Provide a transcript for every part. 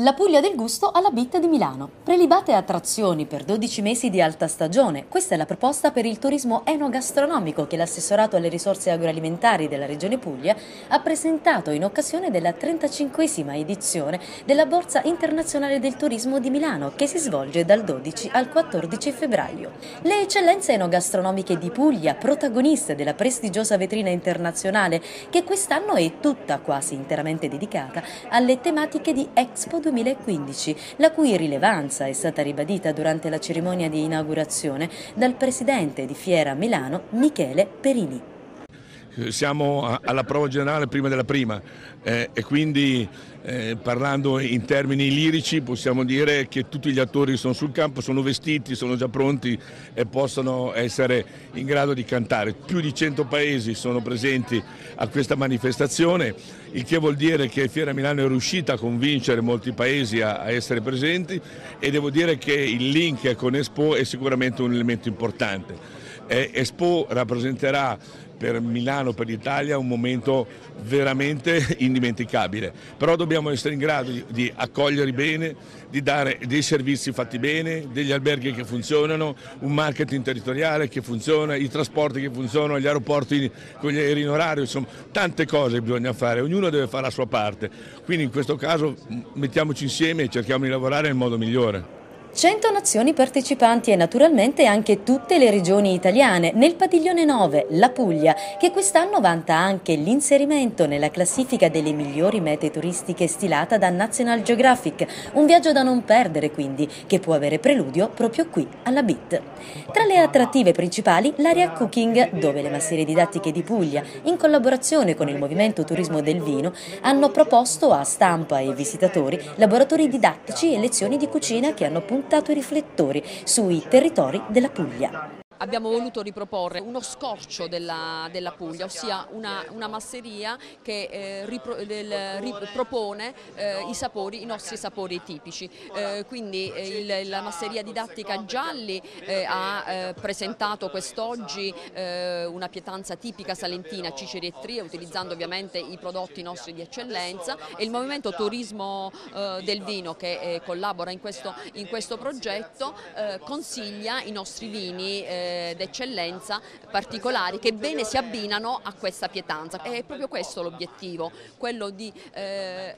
La Puglia del Gusto alla Bitta di Milano. Prelibate attrazioni per 12 mesi di alta stagione. Questa è la proposta per il turismo enogastronomico che l'assessorato alle risorse agroalimentari della Regione Puglia ha presentato in occasione della 35esima edizione della Borsa Internazionale del Turismo di Milano che si svolge dal 12 al 14 febbraio. Le eccellenze enogastronomiche di Puglia, protagoniste della prestigiosa vetrina internazionale che quest'anno è tutta quasi interamente dedicata alle tematiche di Expo 2015, la cui rilevanza è stata ribadita durante la cerimonia di inaugurazione dal presidente di Fiera Milano, Michele Perini. Siamo alla prova generale prima della prima eh, e quindi eh, parlando in termini lirici possiamo dire che tutti gli attori sono sul campo, sono vestiti, sono già pronti e possono essere in grado di cantare. Più di 100 paesi sono presenti a questa manifestazione, il che vuol dire che Fiera Milano è riuscita a convincere molti paesi a, a essere presenti e devo dire che il link con Expo è sicuramente un elemento importante. Eh, Expo rappresenterà per Milano, per l'Italia, un momento veramente indimenticabile, però dobbiamo essere in grado di, di accogliere bene, di dare dei servizi fatti bene, degli alberghi che funzionano, un marketing territoriale che funziona, i trasporti che funzionano, gli aeroporti con gli aerei in orario, insomma tante cose bisogna fare, ognuno deve fare la sua parte, quindi in questo caso mettiamoci insieme e cerchiamo di lavorare nel modo migliore. 100 nazioni partecipanti e naturalmente anche tutte le regioni italiane. Nel padiglione 9, la Puglia, che quest'anno vanta anche l'inserimento nella classifica delle migliori mete turistiche stilata da National Geographic. Un viaggio da non perdere quindi, che può avere preludio proprio qui alla BIT. Tra le attrattive principali, l'area Cooking, dove le masserie didattiche di Puglia, in collaborazione con il Movimento Turismo del Vino, hanno proposto a stampa e visitatori laboratori didattici e lezioni di cucina che hanno puntato puntato i riflettori sui territori della Puglia. Abbiamo voluto riproporre uno scorcio della, della Puglia, ossia una, una masseria che eh, ripro, del, ripropone eh, i sapori, i nostri sapori tipici. Eh, quindi eh, il, la masseria didattica Gialli eh, ha eh, presentato quest'oggi una pietanza tipica salentina Ciceri e Tria, utilizzando ovviamente i prodotti nostri di eccellenza e il Movimento Turismo del Vino che collabora in questo, in questo progetto consiglia i nostri vini eh, d'eccellenza particolari che bene si abbinano a questa pietanza. È proprio questo l'obiettivo, quello di eh,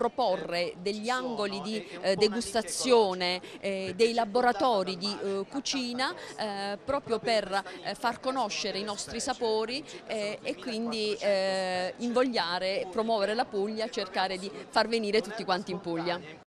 proporre degli angoli di eh, degustazione, eh, dei laboratori di eh, cucina eh, proprio per eh, far conoscere i nostri sapori e quindi invogliare, promuovere la Puglia, cercare di far venire tutti quanti in Puglia.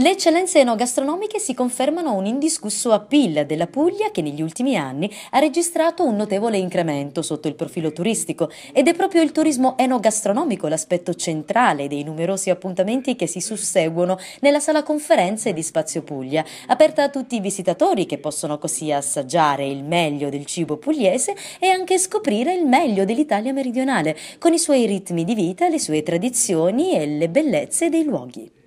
Le eccellenze enogastronomiche si confermano un indiscusso appeal della Puglia che negli ultimi anni ha registrato un notevole incremento sotto il profilo turistico ed è proprio il turismo enogastronomico l'aspetto centrale dei numerosi appuntamenti che si susseguono nella sala conferenze di Spazio Puglia, aperta a tutti i visitatori che possono così assaggiare il meglio del cibo pugliese e anche scoprire il meglio dell'Italia meridionale, con i suoi ritmi di vita, le sue tradizioni e le bellezze dei luoghi.